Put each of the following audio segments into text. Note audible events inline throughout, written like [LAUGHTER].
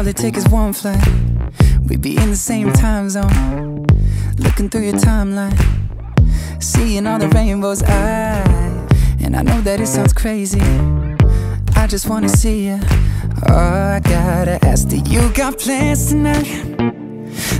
All it takes is one flight. We'd be in the same time zone. Looking through your timeline. Seeing all the rainbows. I, and I know that it sounds crazy. I just wanna see you. Oh, I gotta ask, do you got plans tonight?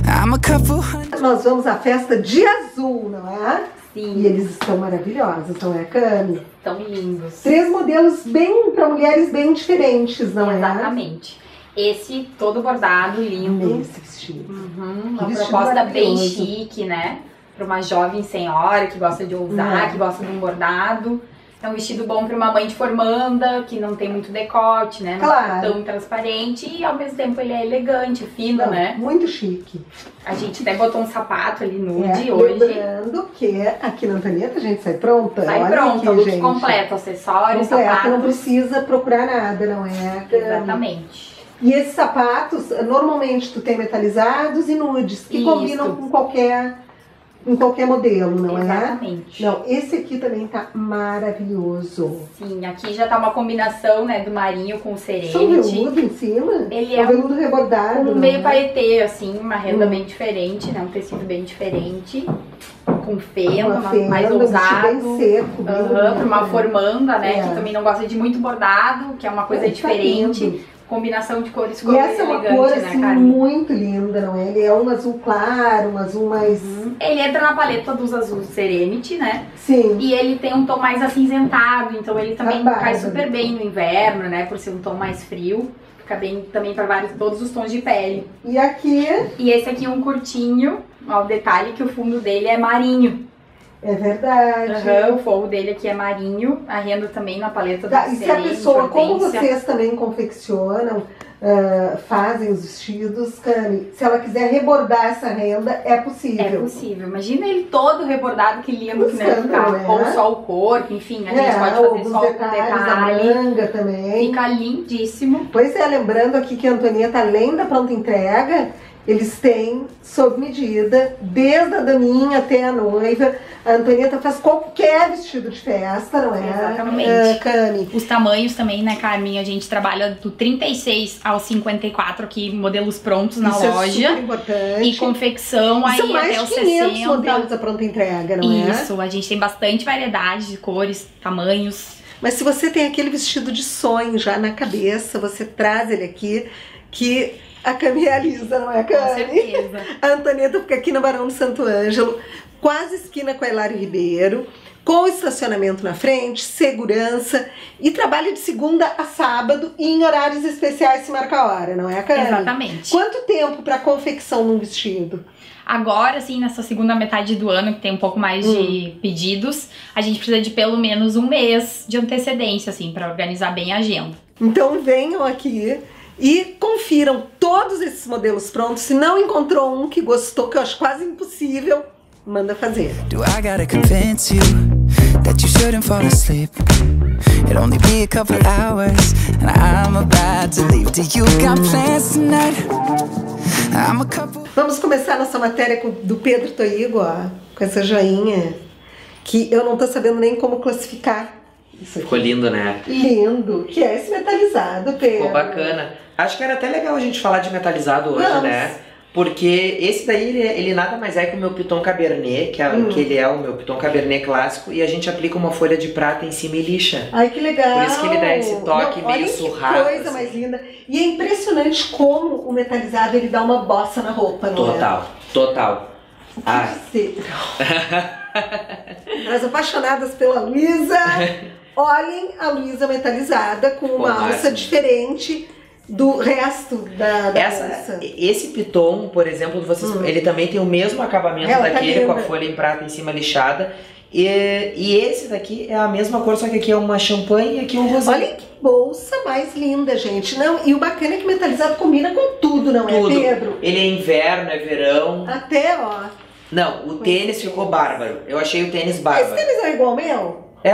I'm a couple hundred. Nós vamos à festa de azul, não é? Sim. E eles estão maravilhosos, não é, Cami? Tão lindos. Três modelos bem para mulheres bem diferentes, não é? Exatamente. Esse todo bordado, lindo. Amei esse vestido. Uhum, uma vestido proposta bem chique, né? Para uma jovem senhora que gosta de ousar, É. que gosta de um bordado. É um vestido bom para uma mãe de formanda, que não tem muito decote, né? Não Claro. é tão transparente e ao mesmo tempo ele é elegante, fino, Não, né? Muito chique. A gente até botou um sapato ali nude É, hoje. Lembrando que aqui na Antonieta a gente sai pronta. Sai Olha aqui, look gente. completo, acessórios, Completo, sapatos. não precisa procurar nada, não é? Exatamente. E esses sapatos, normalmente tu tem metalizados e nudes, que Isso. combinam com qualquer, com qualquer modelo, não é? Exatamente. Não, esse aqui também tá maravilhoso. Sim, aqui já tá uma combinação, né, do marinho com o São serenity. veludo em cima? Ele São é veludo rebordado. Um meio é? paetê, assim, uma renda Hum. bem diferente, né? Um tecido bem diferente. Com fenda, Uma fenda, mais um ousado. bem seco. bem pra uma formanda, né? É. Que também não gosta de muito bordado, que é uma coisa Tá diferente. lindo. Combinação de cores E ficou essa é uma elegante, cor né, assim muito linda, não é? Ele é um azul claro, um azul mais. Ele entra na paleta dos azuis Serenity, né? Sim. E ele tem um tom mais acinzentado, então ele também Tá cai super bem no inverno, né? Por ser um tom mais frio. Fica bem também para vários, todos os tons de pele. E aqui E esse aqui é um curtinho, ó, o detalhe que o fundo dele é marinho. É verdade. Aham, o forro dele aqui é marinho, a renda também na paleta Tá, do e se a pessoa, como vocês também confeccionam, ah, fazem os vestidos, Cami, se ela quiser rebordar essa renda, é possível. É possível. Imagina ele todo rebordado, que lindo que Escândalo, ficar. né? Ou só o corpo, enfim, a gente É, pode fazer alguns só detalhes, detalhe. a manga também. Fica lindíssimo. Pois é, lembrando aqui que a Antonieta, além da pronta entrega, eles têm sob medida, desde a daminha até a noiva. A Antonieta faz qualquer vestido de festa, não é? Exatamente. Cami. Os tamanhos também, né, Carmen? A gente trabalha do 36 ao 54 aqui, modelos prontos na Isso é loja. super importante. e confecção E são aí mais até os 500 60. modelos da pronta entrega, não é? Isso, a gente tem bastante variedade de cores, tamanhos. Mas se você tem aquele vestido de sonho já na cabeça, você traz ele aqui, que a Cami realiza, não é, Com Cami? certeza. [LAUGHS] A Antonieta fica aqui na Barão do Santo Ângelo, quase esquina com a Hilário Ribeiro, com estacionamento na frente, segurança e trabalha de segunda a sábado e em horários especiais se marca a hora, não é, Cami? Exatamente. Quanto tempo para confecção num vestido? Agora, assim, nessa segunda metade do ano, que tem um pouco mais Hum. de pedidos, a gente precisa de pelo menos um mês de antecedência, assim, pra organizar bem a agenda. Então venham aqui e confiram todos esses modelos prontos. Se não encontrou um que gostou, que eu acho quase impossível, manda fazer. Do I gotta convince you that you shouldn't fall asleep? It'll only be a couple hours, and I'm about to leave. Do you got plans tonight? I'm a couple. Vamos começar nossa matéria com- do Pedro Toigo, ó, com essa joinha, que eu não tô sabendo nem como classificar. Isso aqui. Ficou lindo, né? Lindo, que é esse metalizado, Pedro. Ficou bacana. Acho que era até legal a gente falar de metalizado hoje, Vamos. né? Porque esse daí, ele, ele nada mais é que o meu Piton Cabernet, que, é, Hum. que ele é o meu Piton Cabernet clássico, e a gente aplica uma folha de prata em cima e lixa. Ai, que legal! Por isso que ele dá esse toque meio olha surrado, Que coisa assim. mais linda. E é impressionante como o metalizado ele dá uma bossa na roupa, não é? Total, total. Ah, Você. [LAUGHS] As apaixonadas pela Luísa, [LAUGHS] olhem a Luísa metalizada com uma Ficou alça diferente do resto da, da essa, alça. esse Piton, por exemplo, vocês, Hum. ele também tem o mesmo acabamento Ela tá daquele, com a folha em prata em cima lixada. E, e esse daqui é a mesma cor, só que aqui é uma champanhe e aqui é um rosé. Olha que bolsa mais linda, gente. Não, e o bacana é que metalizado combina com tudo, não Tudo. é, Pedro? Ele é inverno, é verão. Até, ó. Não, o tênis ficou bárbaro. Eu achei o tênis Esse bárbaro. tênis é igual ao meu? É?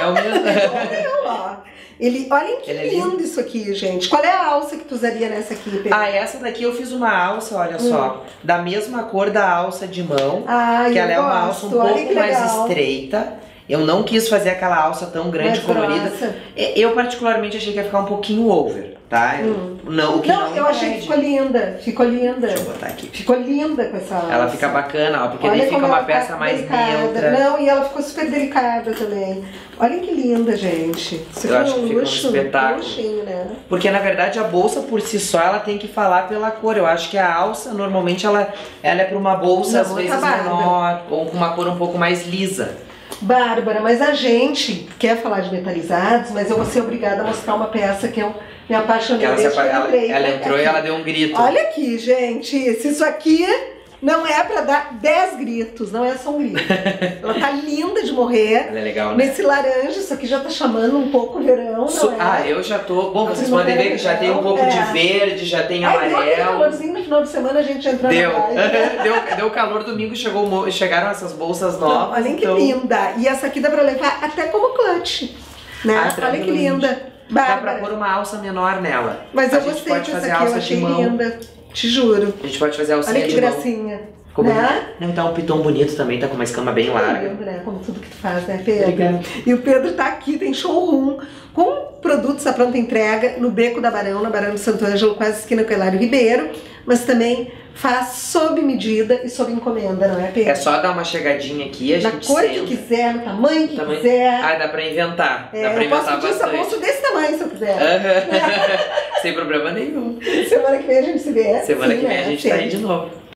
É o mesmo. É igual ao meu, ó. Ele, olhem que é lindo lindo. isso aqui, gente. Qual é a alça que tu usaria nessa aqui, Pedro? ah, essa daqui eu fiz uma alça, olha só. Da mesma cor da alça de mão. Ai, que ela é uma alça um pouco mais estreita. Eu não quis fazer aquela alça tão grande, Mais colorida. grossa. E- Eu particularmente achei que ia ficar um pouquinho over, tá? Hum. Não, o que Não, não, eu achei que ficou linda. Ficou linda. Deixa eu botar aqui. Ficou linda com essa Ela alça. fica bacana, ó, porque Olha daí fica uma ela tá peça mais delicada. neutra. Não, e ela ficou super delicada também. Olha que linda, gente. Isso Eu foi acho que fica um luxo, espetáculo. Um luxinho, né? Porque na verdade a bolsa por si só ela tem que falar pela cor. Eu acho que a alça normalmente ela, ela é para uma bolsa às vezes tá bárbara. menor ou com uma cor um pouco mais lisa. Bárbara, mas a gente quer falar de metalizados, mas eu vou ser obrigada a mostrar uma peça que eu me apaixonei Que ela, desde que ela, entrei. ela entrou e ela deu um grito. Olha aqui, gente, se isso aqui não é pra dar 10 gritos, não é só um grito. [LAUGHS] Ela tá linda de morrer. Ela é legal, né? Nesse laranja, isso aqui já tá chamando um pouco o verão, Su- não é? Ah, eu já tô. Bom, vocês podem ver que já tem um pouco É. de verde, já tem Ai, deu aquele amarelo. calorzinho no final de semana, a gente entrou Deu. na praia. [LAUGHS] deu. Deu calor domingo, chegou, chegaram essas bolsas Não, novas. olha que então linda. E essa aqui dá pra levar até como clutch. Né? Ah, olha que tranquilamente. Linda. Dá pra Bárbara. pôr uma alça menor nela. Mas a eu gente gostei pode fazer aqui, alça de mão. linda. Te juro. A gente pode fazer Olha que de mão. gracinha. Ficou né? Não, tá um piton bonito também, tá com uma escama bem larga. Lindo, né? Como tudo que tu faz, né, Pedro? Obrigado. E o Pedro tá aqui, tem showroom com produtos à pronta entrega no Beco da Barão, na Barão de Santo Ângelo, quase esquina com o Hilário Ribeiro, mas também faz sob medida e sob encomenda, não é, Pedro? É só dar uma chegadinha aqui, a Na gente cor senta. que quiser, no tamanho que Tamanho- quiser. Ah, dá pra inventar. É, dá pra eu posso inventar pedir bastante. bolsa desse tamanho se eu quiser. [LAUGHS] Sem problema nenhum. Semana que vem a gente se vê. Semana Sim, que vem né? a gente tá aí de novo.